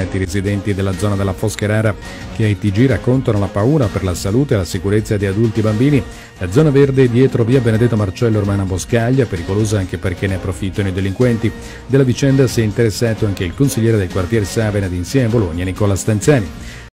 I residenti della zona della Foscherara che ai TG raccontano la paura per la salute e la sicurezza di adulti e bambini. La zona verde dietro via Benedetto Marcello ormai una boscaglia, pericolosa anche perché ne approfittano i delinquenti. Della vicenda si è interessato anche il consigliere del quartiere Savena di Insieme Bologna, Nicola Stanzani.